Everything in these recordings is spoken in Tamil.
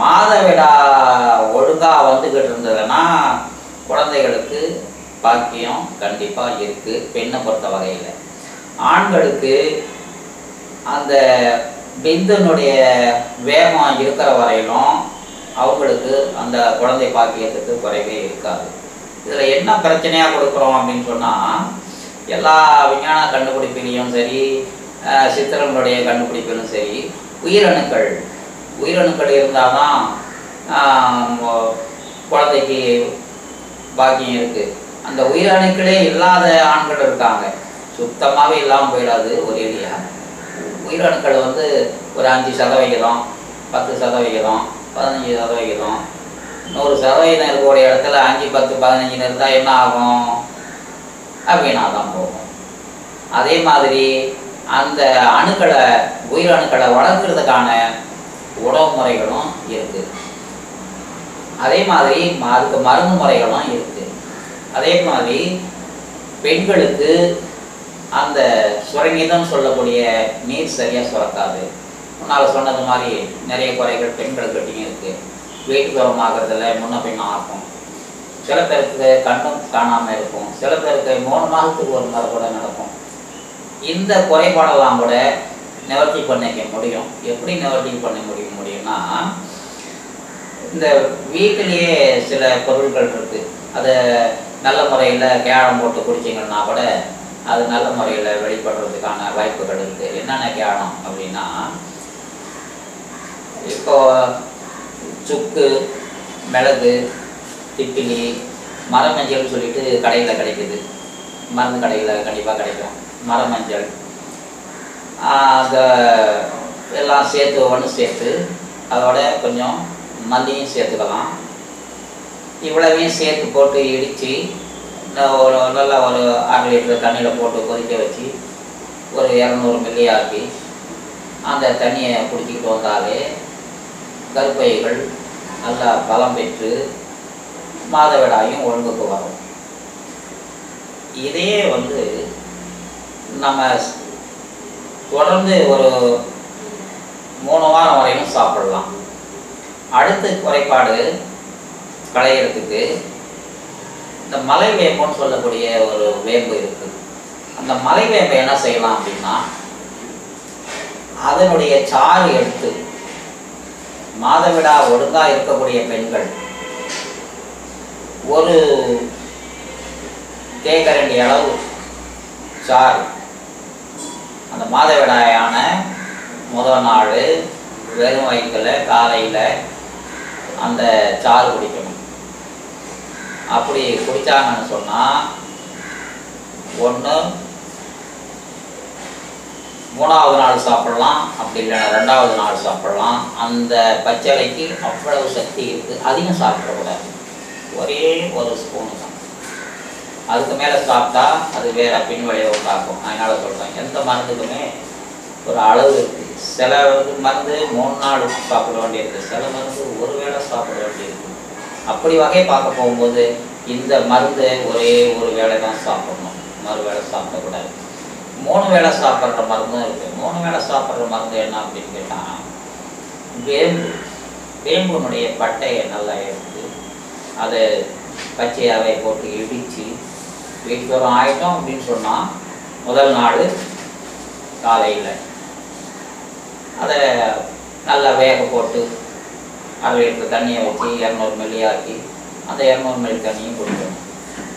மாதவிடா ஒழுங்கா வந்துக்கிட்டு இருந்ததுன்னா குழந்தைகளுக்கு பாக்கியம் கண்டிப்பாக இருக்கு பெண்ணை பொறுத்த வகையில். ஆண்களுக்கு அந்த பிந்தனுடைய வேகம் இருக்கிற வரையிலும் அவங்களுக்கு அந்த குழந்தை பாக்கியத்துக்கு குறைவே இருக்காது. இதில் என்ன பிரச்சனையாக கொடுக்குறோம் அப்படின்னு சொன்னால் எல்லா விஞ்ஞான கண்டுபிடிப்பிலையும் சரி சித்திரங்களுடைய கண்டுபிடிப்பிலும் சரி உயிரணுக்கள் உயிரணுக்கள் இருந்தால் தான் குழந்தைக்கு பாக்கியம் இருக்குது அந்த உயிரணுக்களே இல்லாத ஆண்கள் இருக்காங்க. சுத்தமாகவே இல்லாமல் போயிடாது ஒரேடியாக உயிரணுக்கள் வந்து ஒரு அஞ்சு சதவிகிதம் பத்து சதவிகிதம் பதினஞ்சு சதவிகிதம் நூறு சதவீதம் இருக்கக்கூடிய இடத்துல அஞ்சு பத்து பதினஞ்சுன்னு இருந்தால் என்ன ஆகும்? அப்படின்னா தான் போகும். அதே மாதிரி அந்த அணுக்களை உயிரணுக்களை வளர்க்குறதுக்கான உணவு முறைகளும் இருக்குது அதே மாதிரி அதுக்கு மருந்து முறைகளும் இருக்குது அதே மாதிரி பெண்களுக்கு அந்த சுரங்கிதம் சொல்லக்கூடிய நீர் சரியாக சுரக்காது. முன்னால் சொன்னது மாதிரி நிறைய குறைகள் பெண்களுக்கிட்டையும் இருக்குது வீட்டு தூரமாகிறதுல முன்ன பின்ன ஆகும் சில பேருக்கு கண்ணும் காணாமல் இருக்கும். சில பேருக்கு மூணு மாதத்துக்கு ஒரு முறை கூட நடக்கும். இந்த குறைபாடெல்லாம் கூட நிவர்த்தி பண்ணிக்க முடியும். எப்படி நிவர்த்தி பண்ண முடியும் முடியும்னா இந்த வீட்டிலேயே சில பொருட்கள் இருக்கு. அதை நல்ல முறையில் கேழம் போட்டு குடிச்சிங்கன்னா கூட அது நல்ல முறையில் வெளிப்படுறதுக்கான வாய்ப்புகள் இருக்குது என்னென்ன கேழம் அப்படின்னா இப்போ சுக்கு மிளகு திப்பிலி மரமஞ்சள்னு சொல்லிட்டு கடையில் கிடைக்குது. மருந்து கடையில் கண்டிப்பாக கிடைக்கும். மரமஞ்சள். அந்த எல்லாம் சேர்த்து ஒன்று சேர்த்து அதோட கொஞ்சம் மல்லியும் சேர்த்துக்கலாம். இவ்வளவையும் சேர்த்து போட்டு இடித்து ஒரு நல்ல ஒரு அரை லிட்டர் தண்ணியில் போட்டு கொதிக்க வச்சு ஒரு இரநூறு மில்லி ஆக்கி அந்த தண்ணியை குடிச்சிக்கிட்டு வந்தாலே கருப்பைகள் நல்லா பலம் பெற்று மாதவிடாயும் ஒழுங்குக்கு வரும். இதே வந்து நம்ம தொடர்ந்து ஒரு மூணு வாரம் வரையும் சாப்பிடலாம். அடுத்த குறைபாடு களையிறதுக்கு இந்த மலை வேம்புன்னு சொல்லக்கூடிய ஒரு வேம்பு இருக்கு. அந்த மலை வேம்பை என்ன செய்யலாம் அப்படின்னா அதனுடைய சாறு எடுத்து மாதவிடா ஒழுங்கா இருக்கக்கூடிய பெண்கள் ஒரு தேக்கரண்டி அளவு சாறு மாதவிடாயான முதல் நாள் வெறும் வயிற்றுல காலையில் அந்த சாறு குடிக்கணும். அப்படி குடித்தாங்கன்னு சொன்னால் ஒன்று மூணாவது நாள் சாப்பிடலாம் அப்படி இல்லைன்னா ரெண்டாவது நாள் சாப்பிடலாம். அந்த பச்சளைக்கு அவ்வளவு சக்தி இருக்குது அதிகம் சாப்பிடக்கூடாது. ஒரே ஒரு ஸ்பூனு தான். அதுக்கு மேலே சாப்பிட்டா அது வேற பின்விளைவை உண்டாக்கும் அதனால சொல்கிறேன் எந்த மருந்துக்குமே ஒரு அளவு இருக்குது சில மருந்து மூணு நாள் சாப்பிட வேண்டியிருக்கு. சில மருந்து ஒரு வேளை சாப்பிட வேண்டியிருக்கு. அப்படி வகை பார்க்க போகும்போது இந்த மருந்து ஒரே ஒரு வேளை தான் சாப்பிடணும். மறு வேளை சாப்பிடக்கூடாது மூணு வேளை சாப்பிட்ற மருந்தும் இருக்குது மூணு வேளை சாப்பிட்ற மருந்து என்ன அப்படின்னு கேட்டால் வேம்பு. வேம்புனுடைய பட்டையை நல்லா எடுத்து அதை பச்சையாவை போட்டு இடித்து வீட்டு வரும் ஆயிட்டோம் அப்படின்னு சொன்னால் முதல் நாடு காலையில். அதை நல்லா வேக போட்டு அரை லிட்டர் தண்ணியை வச்சு இரநூறு மில்லி ஆக்கி அந்த இரநூறு மில்லி தண்ணியும் கொடுக்கணும்.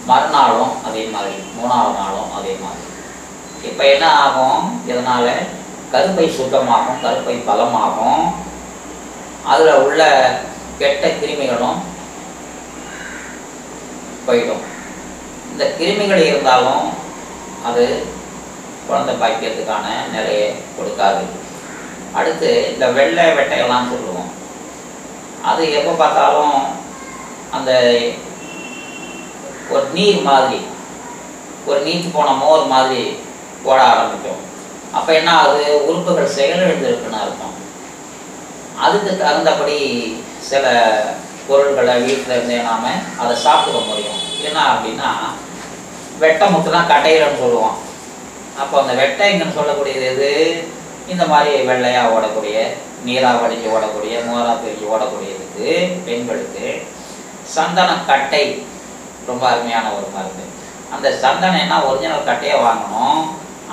மறுநாளும் அதே மாதிரி மூணாவது நாளும் அதே மாதிரி. இப்போ என்ன ஆகும்? இதனால் கருப்பை சுத்தமாகும் கருப்பை பலமாகும். அதில் உள்ள கெட்ட கிருமிகளும் போயிடும். இந்த கிருமிகள் இருந்தாலும் அது குழந்தை பாய்க்கிறதுக்கான நிலையை கொடுக்காது. அடுத்து இந்த வெள்ளை வெட்டையெல்லாம் சொல்லுவோம். அது எப்போ பார்த்தாலும் அந்த ஒரு நீர் மாதிரி ஒரு நீச்சு போன மோர் மாதிரி ஓட ஆரம்பிக்கும். அப்போ என்ன ஆகுது? உறுப்புகள் செயலிழந்திருக்குன்னு அர்த்தம். அதுக்கு தகுந்தபடி சில பொருள்களை வீட்டில் இருந்தே நாம் அதை சாப்பிட முடியும். என்ன அப்படின்னா வெட்டை முத்துனா கட்டையிலன்னு சொல்லுவோம் அப்போ அந்த வெட்டைங்கன்னு சொல்லக்கூடியது எது? இந்த மாதிரி வெள்ளையாக ஓடக்கூடிய நீராவளிக்கு ஓடக்கூடிய மோரா பிரிஞ்சு ஓடக்கூடியதுக்கு பெண்களுக்கு சந்தன கட்டை ரொம்ப அருமையான ஒரு மருந்து. அந்த சந்தனம்னா ஒரிஜினல் கட்டையை வாங்கணும்.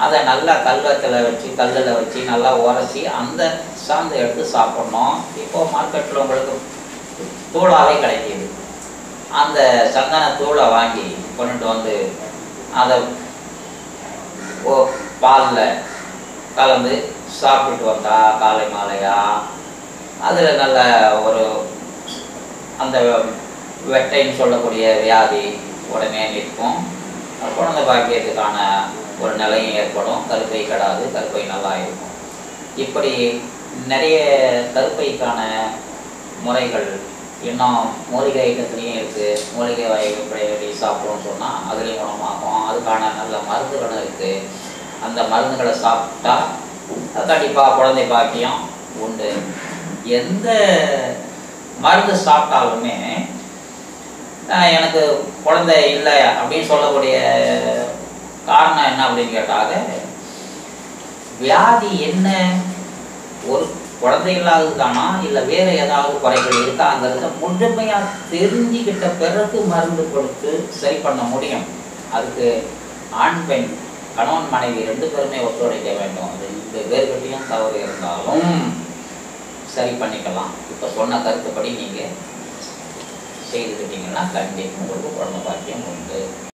அதை நல்லா கல்வத்தில் வச்சு கல்லில் வச்சு நல்லா உரைச்சி அந்த சாந்து எடுத்து சாப்பிடணும். இப்போ மார்க்கெட்டில் உங்களுக்கு தூளாவே கிடைக்கிது அந்த சந்தன தூளை வாங்கி கொண்டுட்டு வந்து அதை ஓ பாலில் கலந்து சாப்பிட்டு வந்தா காலை மாலையா? அதில் நல்ல ஒரு அந்த வெட்டைன்னு சொல்லக்கூடிய வியாதி உடனே நிற்கும். குழந்தை பாக்கியத்துக்கான ஒரு நிலையும் ஏற்படும். கருப்பை கெடாது கருப்பை நல்லா இருக்கும். இப்படி நிறைய கருப்பைக்கான முறைகள். இன்னும் மூலிகை ஐட்டத்துலேயும் இருக்குது மூலிகை எப்படி சாப்பிடுவோம்னு சொன்னால் அதுலேயும் குணமாகும். அதுக்கான நல்ல மருந்துகளும் இருக்குது அந்த மருந்துகளை சாப்பிட்டா கண்டிப்பாக குழந்தை பாக்கியம் உண்டு. எந்த மருந்து சாப்பிட்டாலுமே எனக்கு குழந்தை இல்லை அப்படின்னு சொல்லக்கூடிய காரணம் என்ன அப்படின்னு கேட்டாக வியாதி என்ன? ஒரு குழந்தை இல்லாததுதானா இல்ல இல்லை வேற ஏதாவது குறைகள் இருக்காங்கிறத முழுமையாக தெரிஞ்சுக்கிட்ட பிறகு மருந்து கொடுத்து சரி பண்ண முடியும். அதுக்கு ஆண் பெண் கணவன் மனைவி ரெண்டு பேருமே ஒத்துழைக்க வேண்டும். அது இந்த வேறுபட்டியும் தவறு இருந்தாலும் சரி பண்ணிக்கலாம். இப்போ சொன்ன கருத்துப்படி நீங்கள் செய்துக்கிட்டீங்கன்னா கண்டிப்பாக உங்களுக்கு குழந்தை பாக்கியம் உண்டு.